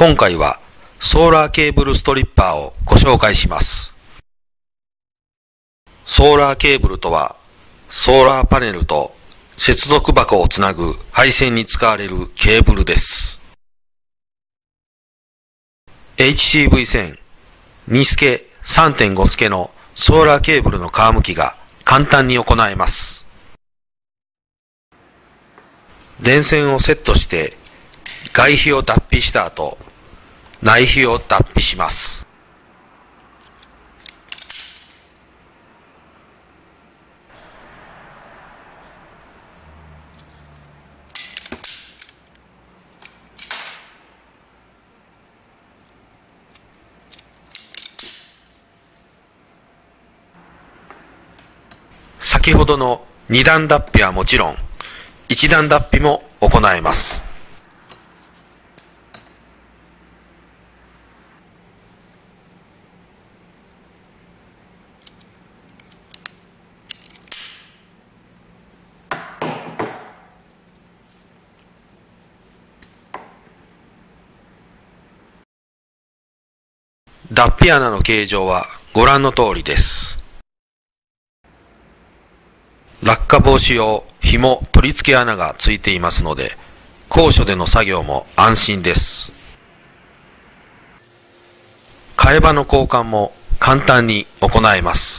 今回はソーラーケーブルストリッパーをご紹介します。ソーラーケーブルとは、ソーラーパネルと接続箱をつなぐ配線に使われるケーブルです。HCV 線、2スケ3.5スケのソーラーケーブルの皮むきが簡単に行えます。電線をセットして外皮を脱皮した後、内皮を脱皮します。先ほどの二段脱皮はもちろん、一段脱皮も行えます。脱皮穴の形状はご覧の通りです。落下防止用紐取り付け穴がついていますので、高所での作業も安心です。替え刃の交換も簡単に行えます。